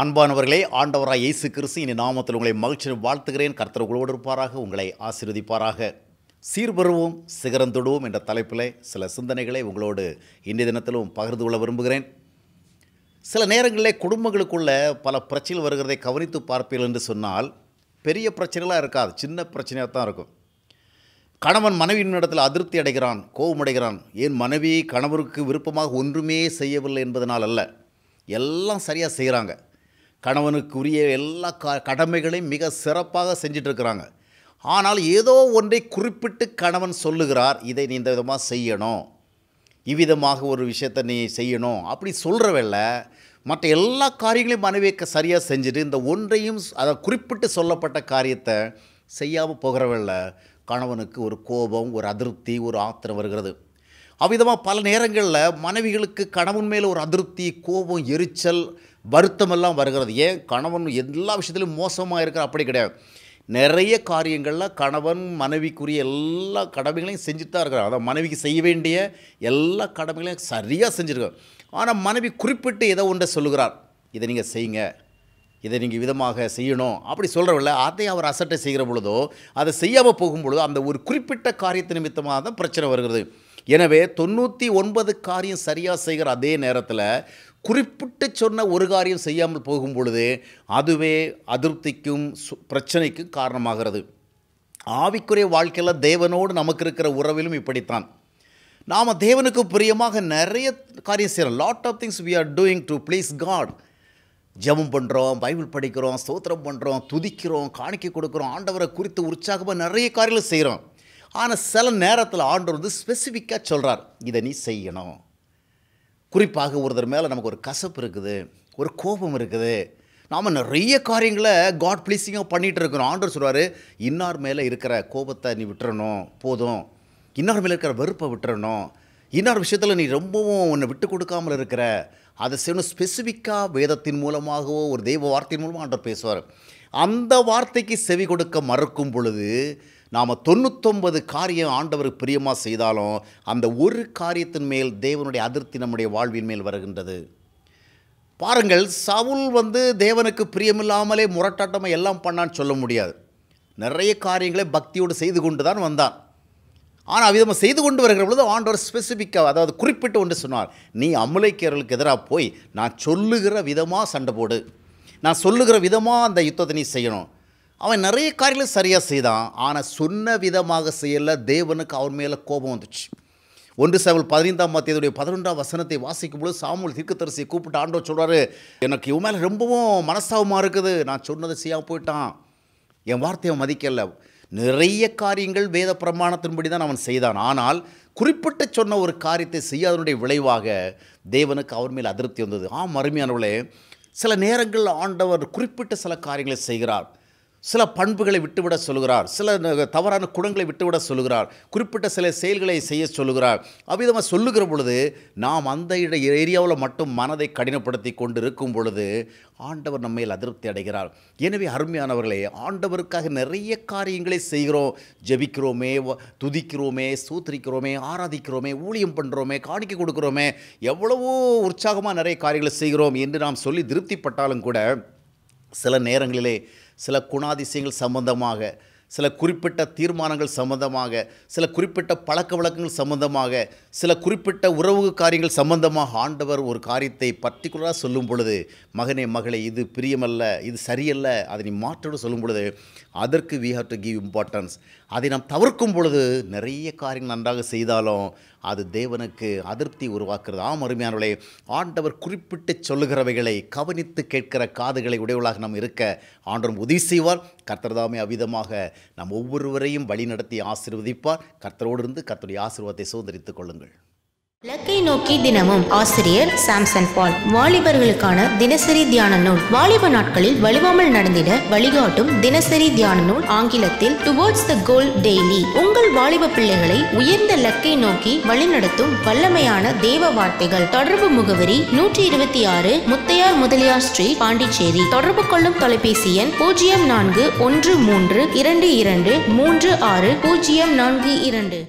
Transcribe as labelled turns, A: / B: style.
A: அன்பானவர்களே ஆண்டவராய் இயேசு கிறிஸ்து இனி நாமத்தில் உங்களை மகிழ்ச்சி வாழ்த்துகிறேன். கர்த்தர் உங்களோடு இருப்பாராக உங்களை ஆசீர்வதிப்பாராக. சீர்பெறுவோம் சிகரந்தொடுவோம் என்ற தலைப்பில் சில சிந்தனைகளை உங்களோடு இன்றைய தினத்திலும் பகிர்ந்து கொள்ள விரும்புகிறேன். சில நேரங்களில் குடும்பங்களுக்குள்ள பல பிரச்சனைகள் வருகிறதை கவனித்து பார்ப்பீர்கள் என்று சொன்னால் பெரிய பிரச்சனைகளாக இருக்காது சின்ன பிரச்சனையாக தான் இருக்கும். கணவன் மனைவியின் இடத்தில் அதிருப்தி அடைகிறான் கோபம் அடைகிறான். ஏன் மனைவி கணவருக்கு விருப்பமாக ஒன்றுமே செய்யவில்லை என்பதனால் அல்ல எல்லாம் சரியாக செய்கிறாங்க. கணவனுக்குரிய எல்லா க கடமைகளையும் மிக சிறப்பாக செஞ்சிட்ருக்கிறாங்க. ஆனால் ஏதோ ஒன்றை குறிப்பிட்டு கணவன் சொல்லுகிறார் இதை நீ இந்த விதமாக செய்யணும். இவ்விதமாக ஒரு விஷயத்தை நீ செய்யணும். அப்படி சொல்கிறவல்ல மற்ற எல்லா காரியங்களையும் மனைவியை சரியாக செஞ்சுட்டு இந்த ஒன்றையும் அதை குறிப்பிட்டு சொல்லப்பட்ட காரியத்தை செய்யாமல் போகிறவல்ல கணவனுக்கு ஒரு கோபம் ஒரு அதிருப்தி ஒரு ஆத்திரம் வருகிறது. அவ்விதமாக பல நேரங்களில் மனைவிகளுக்கு கணவன் மேலே ஒரு அதிருப்தி கோபம் எரிச்சல் வருத்தமெல்லாம் வருகிறது. ஏன்? கணவன் எல்லா விஷயத்திலும் மோசமாக இருக்கிற அப்படி கிடையாது. நிறைய காரியங்களில் கணவன் மனைவிக்குரிய எல்லா கடமைகளையும் செஞ்சுட்டு தான் இருக்கிறார். அதான் மனைவிக்கு செய்ய வேண்டிய எல்லா கடமைகளையும் சரியாக செஞ்சுருக்கார். ஆனால் மனைவி குறிப்பிட்டு ஏதோ ஒன்றை சொல்லுகிறார். இதை நீங்கள் செய்யுங்க. இதை நீங்கள் விதமாக செய்யணும். அப்படி சொல்கிறவில்ல அதை அவர் அசட்டை செய்கிற பொழுதோ அதை செய்யாமல் போகும் பொழுதோ அந்த ஒரு குறிப்பிட்ட காரியத்து நிமித்தமாக தான் பிரச்சனை வருகிறது. எனவே தொண்ணூற்றி ஒன்பது காரியம் சரியாக செய்கிற அதே நேரத்தில் குறிப்பிட்டு சொன்ன ஒரு காரியம் செய்யாமல் போகும் பொழுது அதுவே அதிருப்திக்கும் சு- பிரச்சனைக்கும் காரணமாகிறது. ஆவிக்குரிய வாழ்க்கையில் தேவனோடு நமக்கு இருக்கிற உறவிலும் இப்படித்தான். நாம் தேவனுக்கு பிரியமாக நிறைய காரியம் செய்கிறோம் lot of things we are doing to please God ஜெபம் பண்ணுறோம் பைபிள் படிக்கிறோம் ஸ்தோத்திரம் பண்ணுறோம் துதிக்கிறோம் காணிக்கை கொடுக்குறோம் ஆண்டவரை குறித்து உற்சாகமாக நிறைய காரியங்கள் செய்கிறோம் ஆனால் சில நேரத்தில் ஆண்டவர் வந்து ஸ்பெசிஃபிக்காக சொல்கிறார் இதை நீ செய்யணும். குறிப்பாக ஒருத்தர் மேலே நமக்கு ஒரு கசப்பு இருக்குது ஒரு கோபம் இருக்குது. நாம் நிறைய காரியங்களை காட் ப்ளீஸிங்காக பண்ணிகிட்டு இருக்கிறோம். ஆண்டவர் சொல்வார் இன்னார் மேலே இருக்கிற கோபத்தை நீ விட்டுறணும் போதும். இன்னார் மேலே இருக்கிற வெறுப்பை விட்டுறணும். இன்னார் விஷயத்தில் நீ ரொம்பவும் உன்னை விட்டு கொடுக்காமல் இருக்கிற. அதை செய்யணும் ஸ்பெசிஃபிக்காக வேதத்தின் மூலமாகவோ ஒரு தெய்வ வார்த்தையின் மூலமாக ஆண்டவர் பேசுவார். அந்த வார்த்தைக்கு செவி கொடுக்க மறுக்கும் பொழுது நாம் தொண்ணூத்தொன்பது காரியம் ஆண்டவருக்கு பிரியமாக செய்தாலும் அந்த ஒரு காரியத்தின் மேல் தேவனுடைய அதிருப்தி நம்முடைய வாழ்வின் மேல் வருகின்றது. பாருங்கள் சவுல் வந்து தேவனுக்கு பிரியமில்லாமலே முரட்டாட்டமாக எல்லாம் பண்ணான்னு சொல்ல முடியாது. நிறைய காரியங்களை பக்தியோடு செய்து கொண்டு தான் வந்தான் ஆனால் விதமாக செய்து கொண்டு வருகிற பொழுது ஆண்டவர் ஸ்பெசிஃபிக்காக அதாவது குறிப்பிட்டு ஒன்று சொன்னார் நீ அமலைக்கர்களுக்கு எதிராக போய் நான் சொல்லுகிற விதமாக சண்டை போடு. நான் சொல்லுகிற விதமாக அந்த யுத்தத்தை நீ செய்யணும். அவன் நிறைய காரியங்களை சரியாக செய்தான். ஆனால் சொன்ன விதமாக செய்யலை. தேவனுக்கு அவன் மேலே கோபம் வந்துச்சு. ஒன்று சேவல் பதினைந்தாம் மத்தியதுடைய பதினொன்றாம் வசனத்தை வாசிக்கும் பொழுது சாமுல் தீர்க்கதரிசியை கூப்பிட்டு ஆண்டவர் சொல்கிறாரு எனக்கு இவன் மேலே ரொம்பவும் மனஸ்தாபமாக இருக்குது. நான் சொன்னதை செய்யாமல் போயிட்டான். என் வார்த்தையை மதிக்கலை. நிறைய காரியங்கள் வேத பிரமாணத்தின்படி தான் அவன் செய்தான். ஆனால் குறிப்பிட்டு சொன்ன ஒரு காரியத்தை செய்யாதனுடைய விளைவாக தேவனுக்கு அவர் மேல் அதிருப்தி வந்தது. ஆம் அருமையானவளே சில நேரங்களில் ஆண்டவர் குறிப்பிட்ட சில காரியங்களை செய்கிறார். சில பண்புகளை விட்டுவிட சொல்கிறார் சில தவறான குணங்களை விட்டுவிட சொல்கிறார் குறிப்பிட்ட சில செயல்களை செய்ய சொல்லுகிறார். அவ்விதமாக சொல்லுகிற பொழுது நாம் அந்த இட ஏரியாவில் மட்டும் மனதை கடினப்படுத்தி கொண்டு இருக்கும் பொழுது ஆண்டவர் நம்மையில் அதிருப்தி அடைகிறார். எனவே அருமையானவர்களே ஆண்டவருக்காக நிறைய காரியங்களை செய்கிறோம். ஜெபிக்கிறோமே துதிக்கிறோமே சூத்திரிக்கிறோமே ஆராதிக்கிறோமே ஊழியம் பண்ணுறோமே காணிக்க கொடுக்குறோமே எவ்வளவோ உற்சாகமாக நிறைய காரியங்களை செய்கிறோம் என்று நாம் சொல்லி திருப்திப்பட்டாலும் கூட சில நேரங்களிலே சில குணாதிசயங்கள் சம்பந்தமாக சில குறிப்பிட்ட தீர்மானங்கள் சம்பந்தமாக சில குறிப்பிட்ட பழக்க வழக்கங்கள் சம்பந்தமாக சில குறிப்பிட்ட உறவு காரியங்கள் சம்பந்தமாக ஆண்டவர் ஒரு காரியத்தை பர்டிகுலராக சொல்லும் பொழுது மகனே மகளே இது பிரியமல்ல இது சரியல்ல அதை நீ மாற்றோடு சொல்லும் பொழுது அதற்கு we have to give importance அதை நாம் தவிர்க்கும் பொழுது நிறைய காரியங்கள் நன்றாக செய்தாலும் அது தேவனுக்கு அதிருப்தி உருவாக்குறது ஆம் அருமையானவர்களே ஆண்டவர் குறிப்பிட்டு சொல்லுகிறவைகளை கவனித்து கேட்கிற காதுகளை உடையவளாக நாம் இருக்க ஆண்டவர் உதவி செய்வார். கர்த்தர்தாமே அவ்விதமாக நம் ஒவ்வொருவரையும் வழிநடத்தி ஆசிர்வதிப்பார். கர்த்தரோடு இருந்து கர்த்தருடைய ஆசீர்வாதத்தை சுதந்திரித்துக் கொள்ளுங்கள்.
B: இலக்கை நோக்கி தினமும் ஆசிரியர் சாம்சன் பால். வாலிபர்களுக்கான தினசரி தியான நூல். வாலிப நாட்களில் வலுவாமல் நடந்திட வழிகாட்டும் தினசரி தியான நூல் ஆங்கிலத்தில் டுவோர்ட்ஸ் த கோல் டெய்லி உங்கள் வாலிப பிள்ளைகளை உயர்ந்த இலக்கை நோக்கி வழிநடத்தும் வல்லமையான தேவ வார்த்தைகள். தொடர்பு முகவரி நூற்றி இருபத்தி ஆறு முத்தையார் முதலியார் ஸ்ட்ரீட் பாண்டிச்சேரி. தொடர்பு கொள்ளும் தொலைபேசி எண் பூஜ்ஜியம் நான்கு ஒன்று மூன்று இரண்டு இரண்டு மூன்று ஆறு பூஜ்ஜியம் நான்கு இரண்டு.